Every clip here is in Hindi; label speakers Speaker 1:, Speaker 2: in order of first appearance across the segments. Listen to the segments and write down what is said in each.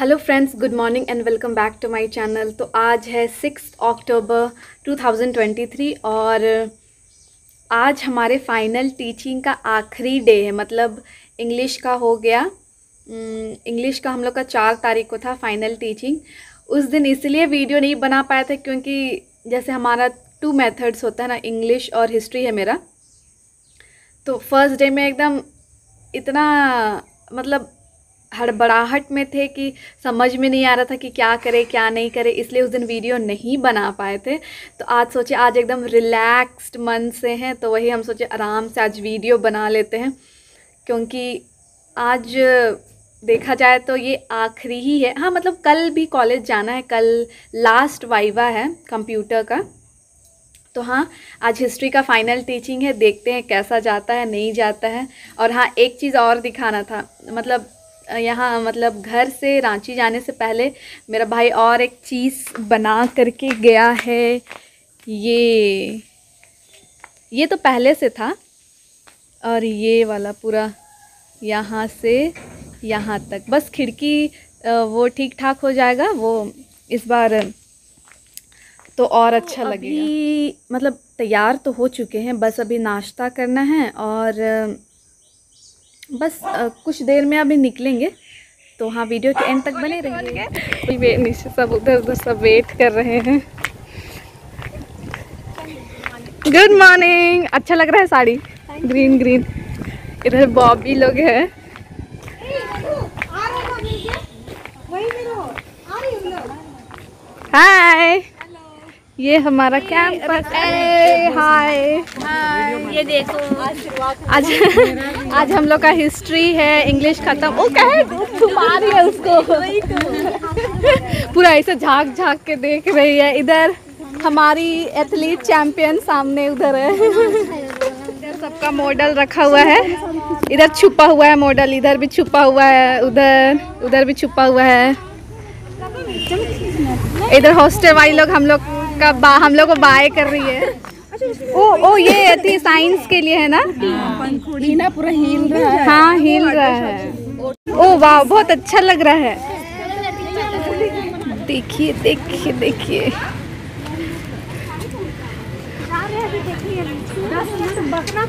Speaker 1: Hello friends good morning and welcome back to my channel तो आज है सिक्स अक्टूबर 2023 और आज हमारे फाइनल टीचिंग का आखिरी डे है। मतलब इंग्लिश का हो गया। इंग्लिश का हम लोग का चार तारीख को था फाइनल टीचिंग उस दिन इसलिए वीडियो नहीं बना पाया था क्योंकि जैसे हमारा टू मेथड्स होता है ना इंग्लिश और हिस्ट्री है मेरा। तो फ़र्स्ट डे में एकदम इतना मतलब हड़बड़ाहट में थे कि समझ में नहीं आ रहा था कि क्या करें, क्या नहीं करें, इसलिए उस दिन वीडियो नहीं बना पाए थे। तो आज सोचे, आज एकदम रिलैक्स्ड मन से हैं तो वही हम सोचे आराम से आज वीडियो बना लेते हैं। क्योंकि आज देखा जाए तो ये आखिरी ही है। हाँ मतलब कल भी कॉलेज जाना है, कल लास्ट वाइवा है कंप्यूटर का। तो हाँ आज हिस्ट्री का फाइनल टीचिंग है, देखते हैं कैसा जाता है, नहीं जाता है। और हाँ एक चीज़ और दिखाना था मतलब यहाँ मतलब घर से रांची जाने से पहले मेरा भाई और एक चीज़ बना करके गया है। ये ये तो पहले से था और ये वाला पूरा यहाँ से यहाँ तक। बस खिड़की वो ठीक ठाक हो जाएगा वो इस बार तो और अच्छा लगेगा। मतलब तैयार तो हो चुके हैं बस अभी नाश्ता करना है और बस आ, कुछ देर में अभी निकलेंगे। तो हाँ वीडियो के एंड तक बने रहेंगे नीचे सब उधर उधर सब वेट कर रहे हैं। गुड मॉर्निंग अच्छा लग रहा है साड़ी? ग्रीन ग्रीन इधर बॉबी लोग हैं। हाय ये हमारा कैंपस हाय
Speaker 2: ये देखो।
Speaker 1: आज आज हम लोग का हिस्ट्री है इंग्लिश खत्म। ओ कहे घुमा रही है उसको। पूरा ऐसे झाँक झाँक के देख रही है। इधर हमारी एथलीट चैंपियन सामने उधर है। इधर सबका मॉडल रखा हुआ है। इधर छुपा हुआ है मॉडल इधर भी छुपा हुआ है उधर उधर भी छुपा हुआ है। इधर हॉस्टल वाली लोग हम लोग का बा हम लोग को बाय कर रही है। ओ ओ, ये थी साइंस के लिए है ना?
Speaker 2: ना पूरा हिल रहा है
Speaker 1: हाँ हिल रहा है। ओ, वाह, बहुत अच्छा लग रहा है। देखिए देखिए देखिए।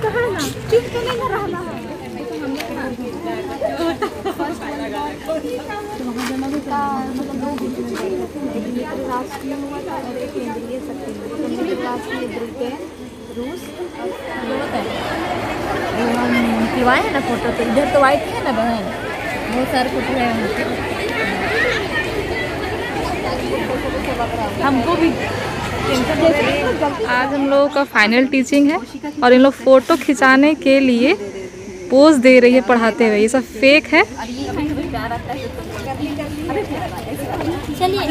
Speaker 2: तो है ना चुप तो नहीं रहना है
Speaker 1: राष्ट्रीय और एक केंद्रीय शक्ति हुआ तो मिडिल क्लास की ब्रिटेन रूस
Speaker 2: खिलवाए हैं ना फ़ोटो? तो इधर तो वाइट है ना बहन? बहुत सारे फ़ोटो है हमको भी
Speaker 3: आज हम लोगों का फाइनल टीचिंग है और इन लोग फ़ोटो खिंचाने के लिए पोज दे रही है पढ़ाते हुए ये सब फेक है।
Speaker 2: चलिए।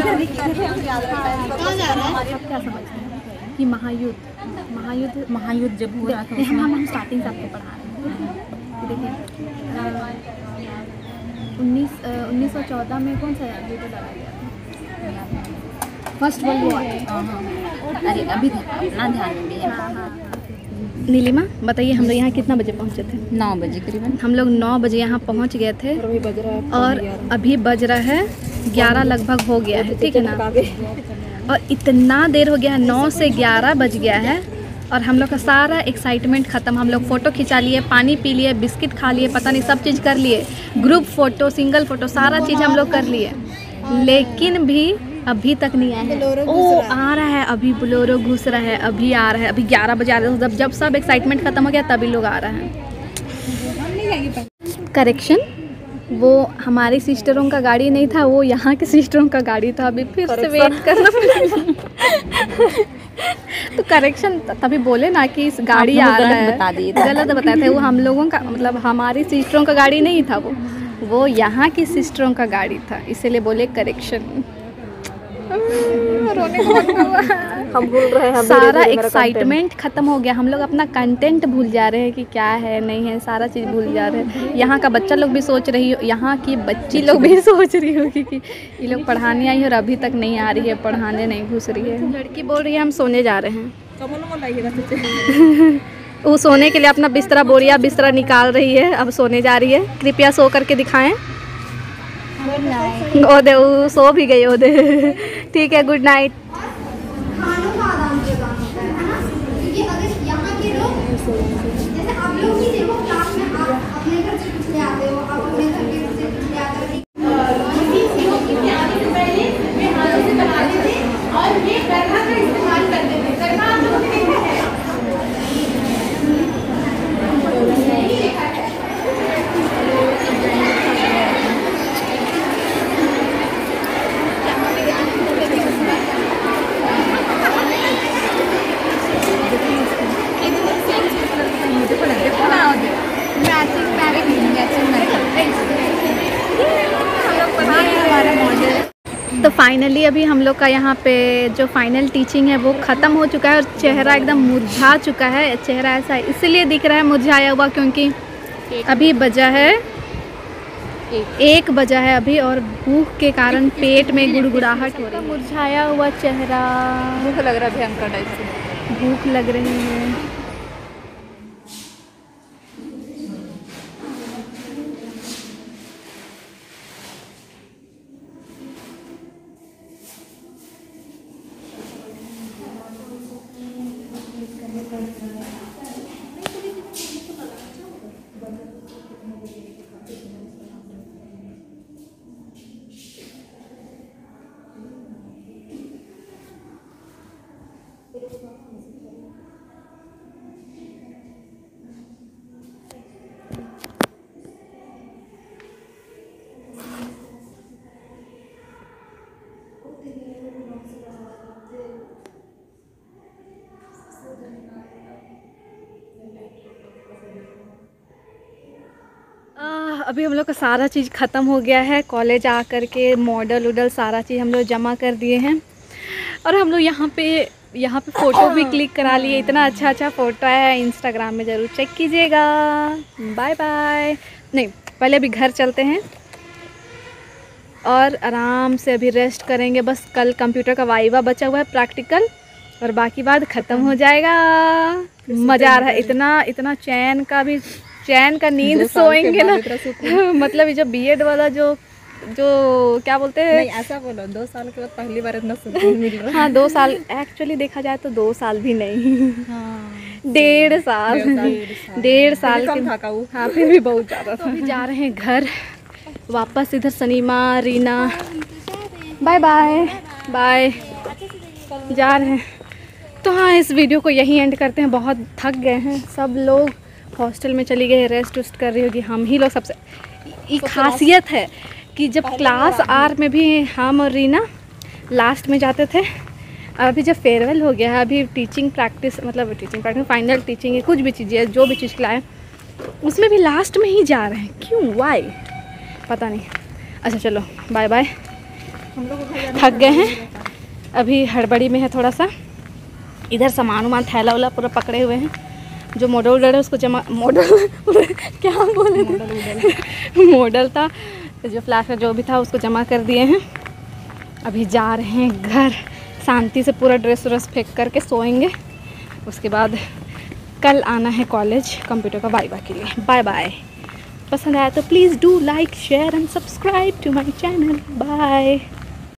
Speaker 1: कि महायुद्ध महायुद्ध
Speaker 2: महायुद्ध जब हुआ था
Speaker 1: हम हम स्टार्टिंग से आपको पढ़ा रहे हैं। देखिए उन्नीस उन्नीस सौ चौदह में कौन सा युद्ध लड़ा गया फ़र्स्ट वर्ल्ड वॉर
Speaker 2: अरे अभी अपना ध्यान में
Speaker 1: नीलिमा बताइए हम लोग यहाँ कितना बजे पहुँचे थे?
Speaker 2: नौ बजे करीबन।
Speaker 1: हम लोग नौ बजे यहाँ पहुँच गए थे और अभी बज रहा है ग्यारह लगभग हो गया है ठीक है ना? और इतना देर हो गया है नौ से ग्यारह बज गया है और हम लोग का सारा एक्साइटमेंट ख़त्म। हम लोग फ़ोटो खिंचा लिए पानी पी लिए बिस्किट खा लिए पता नहीं सब चीज़ कर लिए। ग्रुप फ़ोटो सिंगल फ़ोटो सारा चीज़ हम लोग कर लिए। लेकिन भी अभी तक नहीं आया है। ओ आ रहा है अभी बोलोरो घुस रहा है अभी आ रहा है अभी ग्यारह बजे आ रहा है। जब जब सब एक्साइटमेंट ख़त्म हो गया तभी लोग आ रहा है। करेक्शन वो हमारी सिस्टरों का गाड़ी नहीं था वो यहाँ के सिस्टरों का गाड़ी था। अभी फिर से वेट करना तो करेक्शन तभी बोले ना कि इस गाड़ी आ रहा है।
Speaker 2: बता।
Speaker 1: गलत बताए थे। वो हम लोगों का मतलब हमारी सिस्टरों का गाड़ी नहीं था वो। वो यहाँ की सिस्टरों का गाड़ी था इसीलिए बोले करेक्शन।
Speaker 2: हम भूल रहे हैं
Speaker 1: सारा एक्साइटमेंट खत्म हो गया। हम लोग अपना कंटेंट भूल जा रहे हैं कि क्या है नहीं है सारा चीज़ भूल जा रहे हैं। यहाँ का बच्चा लोग भी सोच रही हो यहाँ की बच्ची लोग भी सोच रही होगी कि ये लोग पढ़ाने आई है और अभी तक नहीं आ रही है पढ़ाने नहीं घुस रही है। लड़की बोल रही है हम सोने जा रहे हैं। वो सोने के लिए अपना बिस्तरा बोरिया बिस्तरा निकाल रही है अब सोने जा रही है। कृपया सो करके दिखाएँ।
Speaker 2: गुड नाइट
Speaker 1: ओ दे सो भी गई ओ दे ठीक है गुड नाइट
Speaker 4: खानों का आदान प्रदान होता है है ना क्योंकि अगर यहाँ के लोग जैसे आप लोग ही देखो क्लास में आप अपने घर से कुछ ले आते हो आप अपने घर के से कुछ ले आते हो
Speaker 2: मैचिंग मैचिंग हमारा मॉडल
Speaker 1: तो फाइनली अभी हम लोग का यहाँ पे जो फाइनल टीचिंग है वो ख़त्म हो चुका है और चेहरा एकदम मुरझा चुका है। चेहरा ऐसा इसलिए दिख रहा है मुरझाया हुआ क्योंकि अभी बजा है। एक बजा है अभी और भूख के कारण पेट में गुड़गुड़ाहट हो रही है। मुरझाया हुआ चेहरा।
Speaker 3: भूख लग रहा है भयंकर टाइप से।
Speaker 1: भूख लग रही है। अभी हम लोग का सारा चीज़ ख़त्म हो गया है। कॉलेज आ कर के मॉडल उडल सारा चीज़ हम लोग जमा कर दिए हैं। और हम लोग यहाँ पे यहाँ पे फ़ोटो भी क्लिक करा लिए। इतना अच्छा अच्छा फ़ोटो है इंस्टाग्राम में ज़रूर चेक कीजिएगा। बाय बाय नहीं पहले अभी घर चलते हैं। और आराम से अभी रेस्ट करेंगे। बस कल कंप्यूटर का वाइवा बचा हुआ है प्रैक्टिकल और बाकी बात ख़त्म हो जाएगा। मज़ा आ रहा है। इतना इतना चैन का भी चैन का नींद सोएँगे ना। मतलब ये जो बीएड वाला जो जो क्या बोलते हैं?
Speaker 3: ऐसा बोलो दो साल के बाद पहली बार इतना सुकून मिल रहा
Speaker 1: हाँ। दो साल एक्चुअली देखा जाए तो दो साल भी नहीं। डेढ़ साल। डेढ़ साल के हाँ फिर भी बहुत ज़्यादा था। अभी जा रहे हैं घर। वापस इधर सनीमा रीना। बाय बाय बाय जा रहे हैं। तो हाँ इस वीडियो को यही एंड करते हैं। बहुत थक गए हैं। सब लोग हॉस्टल में चली गए रेस्ट वेस्ट कर रही होगी। हम ही लोग सबसे खासियत है। कि जब क्लास आर में भी हम और रीना लास्ट में जाते थे अभी जब फेयरवेल हो गया है अभी टीचिंग प्रैक्टिस मतलब टीचिंग प्रैक्टिस फाइनल टीचिंग है कुछ भी चीज़ें है जो भी चीज़ खिलाए उसमें भी लास्ट में ही जा रहे हैं। क्यों? वाई पता नहीं। अच्छा चलो बाय बाय थक गए हैं। अभी हड़बड़ी में है थोड़ा सा इधर सामान वामान थैला वाला पूरा पकड़े हुए हैं। जो मॉडल उडल है उसको जमा मॉडल क्या बोले थे? मॉडल था। जो फ्लैश का जो भी था उसको जमा कर दिए हैं। अभी जा रहे हैं घर। शांति से पूरा ड्रेस व्रेस फेंक करके सोएँगे। उसके बाद कल आना है कॉलेज कंप्यूटर का वाइवा के लिए। बाय बाय पसंद आया तो please do like share and subscribe to my channel bye